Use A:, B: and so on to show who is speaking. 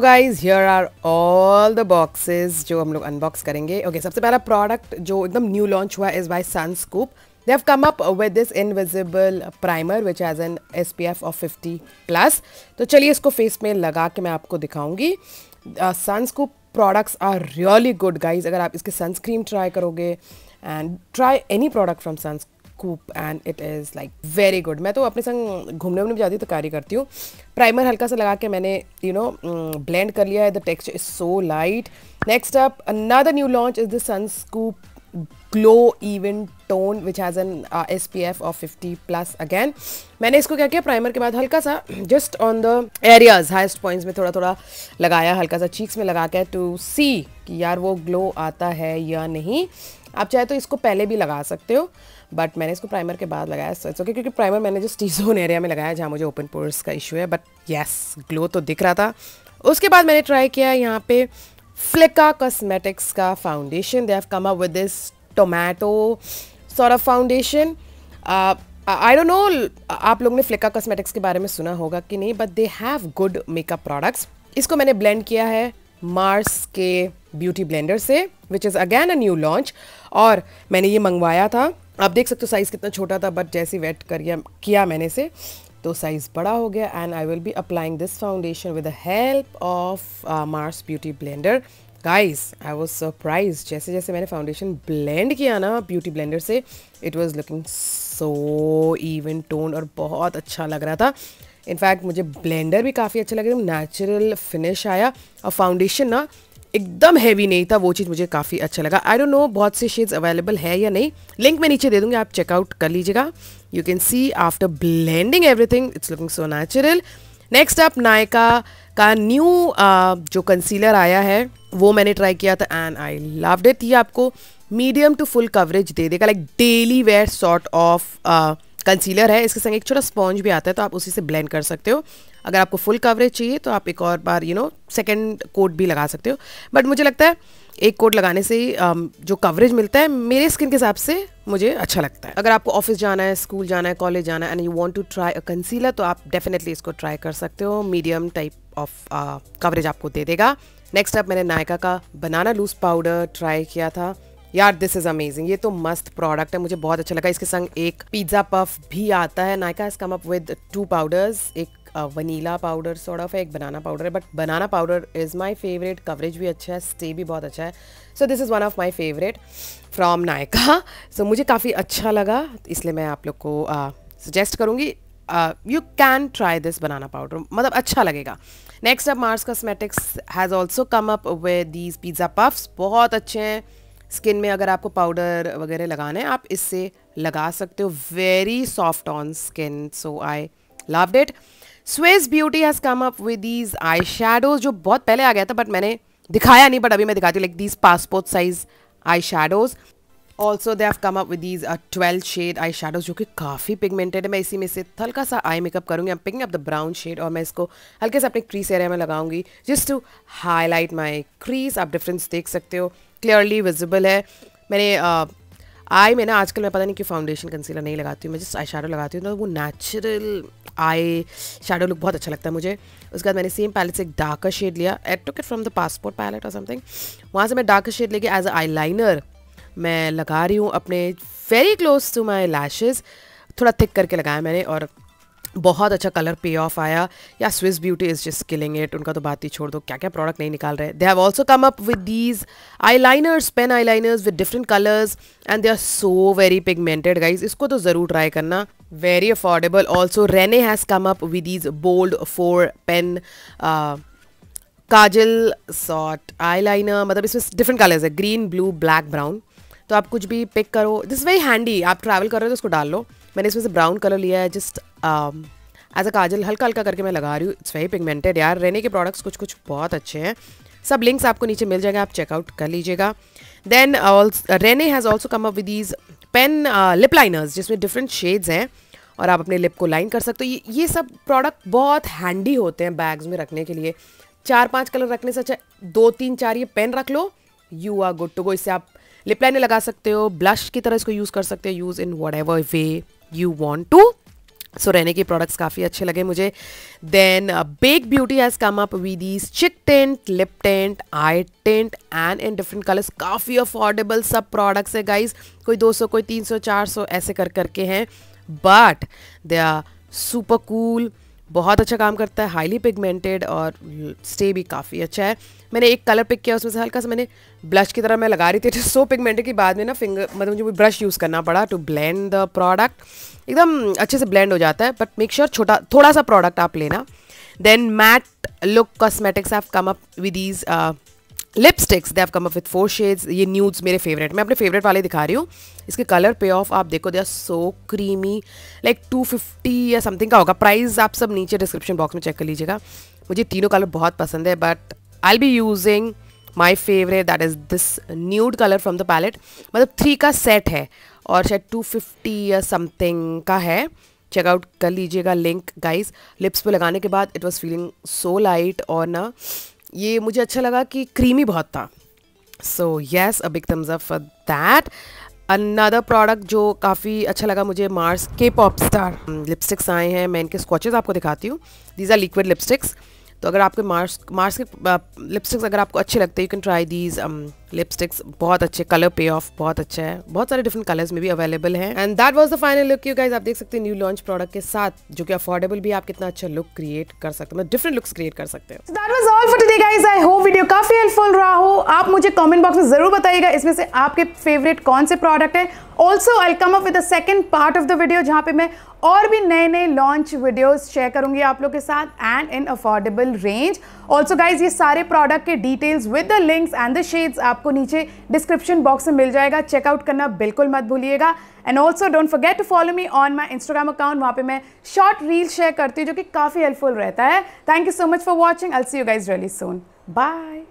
A: Guys here are all the boxes जो हम लोग अनबॉक्स करेंगे। ओके okay, सबसे पहला प्रोडक्ट जो एकदम न्यू लॉन्च हुआ is by Sunscoop they have come up with this invisible primer which has an SPF of 50 plus तो चलिए इसको फेस में लगा के मैं आपको दिखाऊँगी। Sunscoop products are really good guys अगर आप इसके सनस्क्रीन ट्राई करोगे and try any product from Sunscoop and it is like very good मैं तो अपने संग घूमने वूमने भी जाती हूँ तो कार्य करती हूँ। प्राइमर हल्का सा लगा के मैंने यू नो ब्लेंड कर लिया है। The texture is so light next up another new launch is the Sun Scoop glow even tone which has an S P F of fifty plus again मैंने इसको क्या किया? प्राइमर के बाद हल्का सा just on the areas highest points में थोड़ा थोड़ा लगाया, हल्का सा चीक्स में लगा के टू सी कि यार वो ग्लो आता है या नहीं। आप चाहे तो इसको पहले भी लगा सकते हो बट मैंने इसको प्राइमर के बाद लगाया सो ओके क्योंकि प्राइमर मैंने जो टी जोन एरिया में लगाया जहाँ मुझे ओपन पोर्स का इशू है बट येस ग्लो तो दिख रहा था। उसके बाद मैंने ट्राई किया यहाँ पे फ्लिका कॉस्मेटिक्स का foundation they have come up with this tomato sort of foundation I don't know आप लोग ने फ्लिका कॉस्मेटिक्स के बारे में सुना होगा कि नहीं but they have good makeup products इसको मैंने ब्लेंड किया है मार्स के ब्यूटी ब्लेंडर से which is again a new launch और मैंने ये मंगवाया था। आप देख सकते हो साइज़ कितना छोटा था बट जैसे वेट करिए किया मैंने से तो साइज़ बड़ा हो गया। And I will be applying this foundation with the help of Mars beauty blender guys I was surprise जैसे जैसे मैंने फाउंडेशन ब्लेंड किया ना ब्यूटी ब्लेंडर से it was looking so even tone और बहुत अच्छा लग रहा था। इनफैक्ट मुझे ब्लेंडर भी काफ़ी अच्छा लग। लगा नेचुरल फिनिश आया। और फाउंडेशन ना एकदम हैवी नहीं था वो चीज़ मुझे काफ़ी अच्छा लगा। आई डोंट नो बहुत से शेड्स अवेलेबल है या नहीं। लिंक मैं नीचे दे दूँगी आप चेकआउट कर लीजिएगा। You can see after blending everything it's looking so natural next up Nykaa का न्यू uh, जो कंसीलर आया है वो मैंने ट्राई किया था एंड आई लव्ड इट ये आपको मीडियम टू फुल कवरेज दे देगा like daily wear sort of concealer है इसके संग एक छोटा स्पॉन्ज भी आता है तो आप उसी से ब्लेंड कर सकते हो। अगर आपको फुल कवरेज चाहिए तो आप एक और बार यू नो सेकेंड कोट भी लगा सकते हो। बट मुझे लगता है एक कोट लगाने से ही um, जो कवरेज मिलता है मेरे स्किन के हिसाब से मुझे अच्छा लगता है। अगर आपको ऑफ़िस जाना है स्कूल जाना है कॉलेज जाना है and you want to try a concealer तो आप डेफिनेटली इसको ट्राई कर सकते हो। मीडियम टाइप ऑफ़ कवरेज आपको दे देगा। नेक्स्ट अप मैंने नायका का बनाना लूज पाउडर ट्राई किया था। यार दिस इज़ अमेजिंग ये तो मस्त प्रोडक्ट है, मुझे बहुत अच्छा लगा। इसके संग एक पिज़्ज़ा पफ भी आता है। Nykaa has come up with two powders एक वनीला पाउडर सॉर्ट ऑफ़ है, एक बनाना पाउडर है। But banana powder is my favourite coverage भी अच्छा है स्टे भी बहुत अच्छा है। So this is one of my favourite from Nykaa so मुझे काफ़ी अच्छा लगा, इसलिए मैं आप लोग को सजेस्ट करूँगी you can try this banana powder मतलब अच्छा लगेगा। Next up Mars cosmetics has also come up with these pizza puffs बहुत अच्छे हैं। स्किन में अगर आपको पाउडर वगैरह लगाना है, आप इससे लगा सकते हो। Very soft on skin so I love it Swiss beauty has come up with these eye shadows जो बहुत पहले आ गया था बट मैंने दिखाया नहीं बट अभी मैं दिखाती हूँ like these passport size eye shadows also they have come up with these twelve shade eye shadows जो कि काफ़ी पिगमेंटेड है। मैं इसी में से हल्का सा आई मेकअप करूँगी। I picking up the brown shade और मैं इसको हल्के से अपने क्रीज एरिया में लगाऊँगी just to highlight my crease आप डिफरेंस देख सकते हो। क्लियरली विजिबल है। मैंने आई में ना आजकल मैं पता नहीं कि फाउंडेशन कंसीलर नहीं लगाती हूँ। मैं जस्ट आई शेडो लगाती हूँ। तो वो नेचुरल आई शेडो लुक बहुत अच्छा लगता है मुझे। उसके बाद मैंने सेम पैलेट से एक डार्कर शेड लिया। Eight took it from the passport palette और समथिंग वहाँ से मैं डार्कर शेड लेके एज अ आई लाइनर मैं लगा रही हूँ अपने very close to my lashes थोड़ा थिक करके लगाया मैंने और बहुत अच्छा कलर पे ऑफ़ आया। या Swiss beauty is just killing it उनका तो बात ही छोड़ दो। क्या क्या प्रोडक्ट नहीं निकाल रहे। They have also come up with these eye liners pen eye liners with different colours and they are so very pigmented guys इसको तो ज़रूर ट्राई करना। Very affordable also Renee has come up with these bold four pen kajal sort eye liner मतलब इसमें different colours है। Green blue black brown तो आप कुछ भी पिक करो। दिस वेरी हैंडी आप ट्रैवल कर रहे हो तो उसको डाल लो। मैंने इसमें से ब्राउन कलर लिया है जस्ट एज अ काजल हल्का हल्का करके मैं लगा रही हूँ। इट्स वेरी पिगमेंटेड यार। रहने के प्रोडक्ट्स कुछ कुछ बहुत अच्छे हैं। सब लिंक्स आपको नीचे मिल जाएँगे आप चेकआउट कर लीजिएगा। Then Renee has also come up with these pen lip liners जिसमें डिफरेंट शेड्स हैं और आप अपने लिप को लाइन कर सकते हो। ये, ये सब प्रोडक्ट बहुत हैंडी होते हैं बैग्स में रखने के लिए। चार पाँच कलर रखने से अच्छा दो तीन चार ये पेन रख लो। You are good to go इससे आप लिप लाइनर लगा सकते हो ब्लश की तरह इसको यूज़ कर सकते हो use in whatever way you want to so Renee के प्रोडक्ट्स काफ़ी अच्छे लगे मुझे. Then bag beauty has come up with these cheek tint lip tint eye tint and in different colours काफ़ी अफोर्डेबल सब प्रोडक्ट्स है गाइज़ कोई 200 कोई 300 400 ऐसे कर करके हैं. But they are super cool बहुत अच्छा काम करता है हाईली पिगमेंटेड और स्टे भी काफ़ी अच्छा है। मैंने एक कलर पिक किया, उसमें से हल्का सा मैंने ब्लश की तरह मैं लगा रही थी सो पिगमेंटेड के बाद में ना फिंगर मतलब मुझे ब्रश यूज़ करना पड़ा टू ब्लेंड द प्रोडक्ट एकदम अच्छे से ब्लेंड हो जाता है बट मेक श्योर छोटा, थोड़ा सा प्रोडक्ट आप लेना। Then matte look cosmetics have come up with these lipsticks they have come up with four shades ये न्यूड्स मेरे फेवरेट मैं अपने फेवरेट वाले दिखा रही हूँ। इसके कलर पे ऑफ़ आप देखो they are so creamy like 250 या समथिंग का होगा। प्राइस आप सब नीचे डिस्क्रिप्शन बॉक्स में चेक कर लीजिएगा। मुझे तीनों कलर बहुत पसंद है but I be using my favourite that is this nude colour from the palette मतलब थ्री का सेट है, और शायद टू फिफ्टी या समथिंग का है। चेकआउट कर लीजिएगा लिंक गाइज़ लिप्स पे लगाने के बाद it was feeling so light और ना ये मुझे अच्छा लगा कि क्रीमी बहुत था। So yes a big thumbs up for that another product जो काफ़ी अच्छा लगा मुझे मार्स के पॉप स्टार लिपस्टिक्स आए हैं। मैं इनके स्कॉचेज़ आपको दिखाती हूँ। दीज आर लिक्विड लिपस्टिक्स तो अगर आपके मार्स मार्स के लिपस्टिक्स अगर आपको अच्छे लगते हैं you can try these lipsticks बहुत अच्छे कलर पे ऑफ़ बहुत अच्छा है। बहुत सारे डिफरेंट कलर्स में भी अवेलेबल है। And that was the final look you guys आप देख सकते हैं न्यू लॉन्च प्रोडक्ट के साथ, जो कि अफोर्डेबल भी आप कितना अच्छा लुक क्रिएट कर सकते हैं। डिफरेंट लुक्स क्रिएट कर सकते हैं।
B: That was all for today guys I hope video काफ़ी हेल्पफुल रहा हो। आप मुझे कमेंट बॉक्स में ज़रूर बताइएगा, इसमें से आपके फेवरेट कौन से प्रोडक्ट है। Also I come up with second part of the video जहाँ पे मैं और भी नए नए लॉन्च वीडियोस शेयर करूँगी आप लोग के साथ and in affordable range also guys ये सारे प्रोडक्ट के details with the links and the shades आपको नीचे डिस्क्रिप्शन बॉक्स में मिल जाएगा। चेकआउट करना बिल्कुल मत भूलिएगा। And also don't forget to follow me on my Instagram account वहाँ पे मैं शॉर्ट रील शेयर करती हूँ जो कि काफ़ी हेल्पफुल रहता है। Thank you so much for watching all see you guys really soon bye